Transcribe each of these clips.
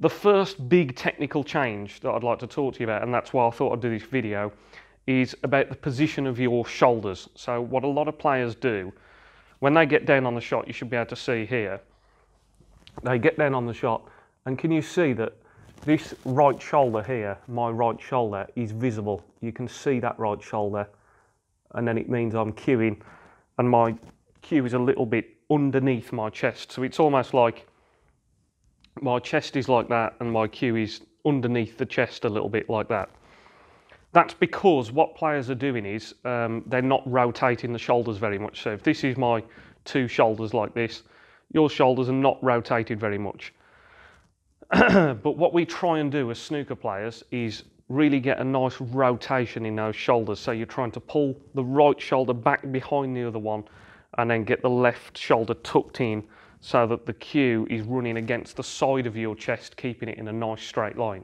the first big technical change that I'd like to talk to you about, and that's why I thought I'd do this video, is about the position of your shoulders. So what a lot of players do, when they get down on the shot, you should be able to see here, they get down on the shot, and can you see that this right shoulder here, my right shoulder, is visible. You can see that right shoulder, and then it means I'm cueing, and my cue is a little bit underneath my chest. So it's almost like my chest is like that and my cue is underneath the chest a little bit like that. That's because what players are doing is um, they're not rotating the shoulders very much. So if this is my two shoulders like this, your shoulders are not rotated very much. but what we try and do as snooker players is really get a nice rotation in those shoulders. So you're trying to pull the right shoulder back behind the other one and then get the left shoulder tucked in so that the cue is running against the side of your chest, keeping it in a nice straight line.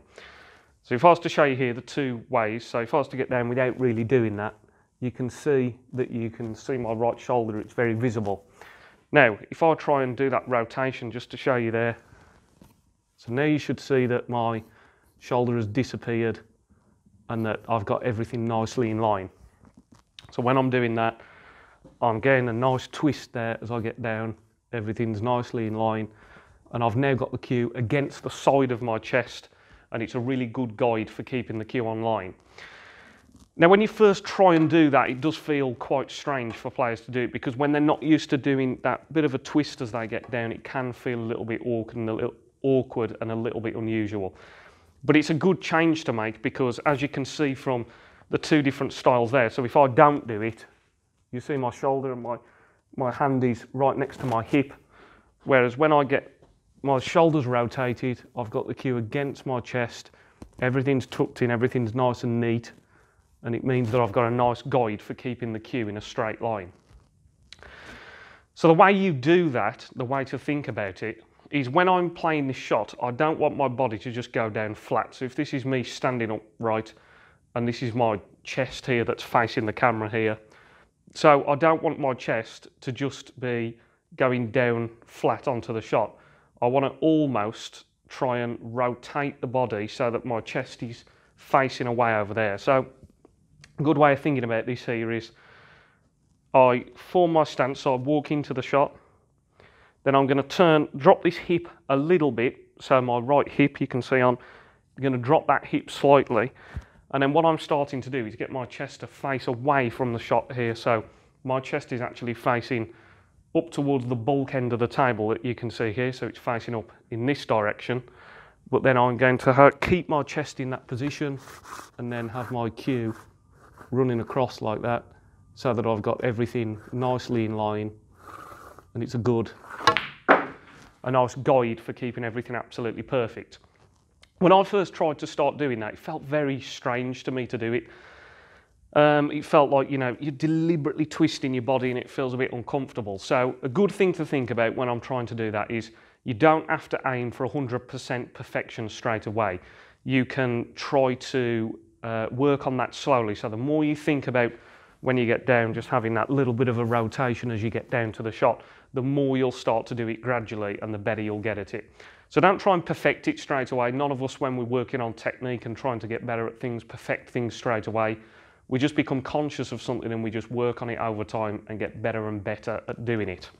So if I was to show you here the two ways, so if I was to get down without really doing that, you can see that you can see my right shoulder, it's very visible. Now, if I try and do that rotation just to show you there, so now you should see that my shoulder has disappeared and that I've got everything nicely in line. So when I'm doing that, I'm getting a nice twist there as I get down everything's nicely in line and I've now got the cue against the side of my chest and it's a really good guide for keeping the cue on line. Now when you first try and do that it does feel quite strange for players to do it because when they're not used to doing that bit of a twist as they get down it can feel a little bit awkward and a little, awkward and a little bit unusual. But it's a good change to make because as you can see from the two different styles there, so if I don't do it, you see my shoulder and my my hand is right next to my hip. Whereas when I get my shoulders rotated, I've got the cue against my chest, everything's tucked in, everything's nice and neat, and it means that I've got a nice guide for keeping the cue in a straight line. So the way you do that, the way to think about it, is when I'm playing the shot, I don't want my body to just go down flat. So if this is me standing upright, and this is my chest here that's facing the camera here, so I don't want my chest to just be going down flat onto the shot. I want to almost try and rotate the body so that my chest is facing away over there. So a good way of thinking about this here is I form my stance, so I walk into the shot, then I'm going to turn, drop this hip a little bit, so my right hip, you can see I'm going to drop that hip slightly, and then what I'm starting to do is get my chest to face away from the shot here. So my chest is actually facing up towards the baulk end of the table that you can see here. So it's facing up in this direction. But then I'm going to keep my chest in that position and then have my cue running across like that so that I've got everything nicely in line and it's a good, a nice guide for keeping everything absolutely perfect. When I first tried to start doing that, it felt very strange to me to do it. Um, it felt like, you know, you're deliberately twisting your body and it feels a bit uncomfortable. So a good thing to think about when I'm trying to do that is you don't have to aim for 100% perfection straight away. You can try to uh, work on that slowly. So the more you think about when you get down, just having that little bit of a rotation as you get down to the shot, the more you'll start to do it gradually and the better you'll get at it. So don't try and perfect it straight away. None of us, when we're working on technique and trying to get better at things, perfect things straight away. We just become conscious of something and we just work on it over time and get better and better at doing it.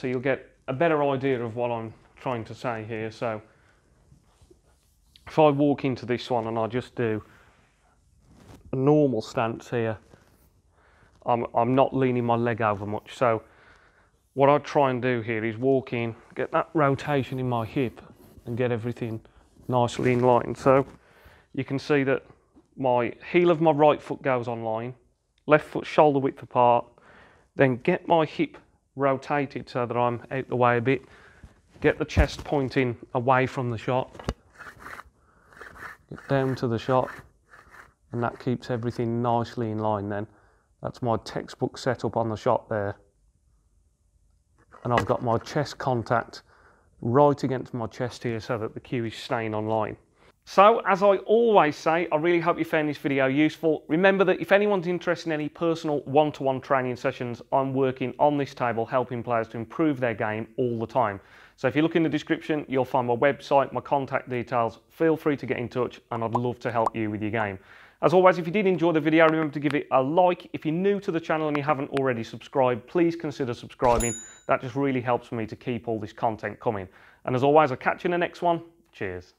So you'll get a better idea of what I'm trying to say here. So if I walk into this one and I just do a normal stance here, I'm, I'm not leaning my leg over much. So what I try and do here is walk in, get that rotation in my hip and get everything nicely in line. So you can see that my heel of my right foot goes on line, left foot shoulder width apart, then get my hip rotated so that I'm out the way a bit, get the chest pointing away from the shot, get down to the shot, and that keeps everything nicely in line then. That's my textbook setup on the shot there and I've got my chest contact right against my chest here so that the cue is staying online. So, as I always say, I really hope you found this video useful. Remember that if anyone's interested in any personal one-to-one -one training sessions, I'm working on this table helping players to improve their game all the time. So if you look in the description, you'll find my website, my contact details. Feel free to get in touch and I'd love to help you with your game. As always, if you did enjoy the video, remember to give it a like. If you're new to the channel and you haven't already subscribed, please consider subscribing. That just really helps me to keep all this content coming. And as always, I'll catch you in the next one. Cheers.